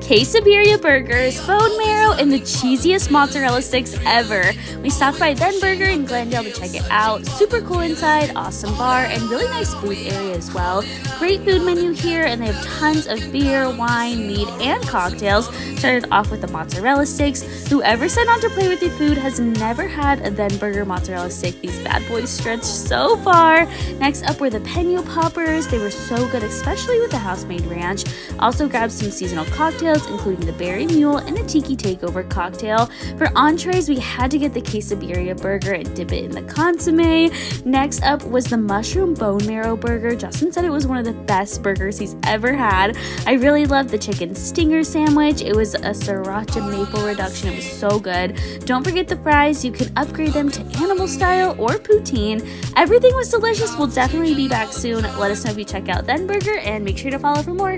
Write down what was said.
Quesabirria burgers, bone marrow, and the cheesiest mozzarella sticks ever. We stopped by Then Burger in Glendale to check it out. Super cool inside, awesome bar, and really nice food area as well. Great food menu here, and they have tons of beer, wine, meat, and cocktails. Started off with the mozzarella sticks. Whoever sent on to play with your food has never had a Then Burger mozzarella stick. These bad boys stretch so far. Next up were the Peno Poppers. They were so good, especially with the house-made ranch. Also grabbed some seasonal cocktails cocktails, including the Berry Mule and the Tiki Takeover cocktail. For entrees, we had to get the quesabirria burger and dip it in the consomme. Next up was the mushroom bone marrow burger. Justin said it was one of the best burgers he's ever had. I really loved the chicken stinger sandwich. It was a sriracha maple reduction. It was so good. Don't forget the fries. You can upgrade them to animal style or poutine. Everything was delicious. We'll definitely be back soon. Let us know if you check out Then Burger and make sure to follow for more.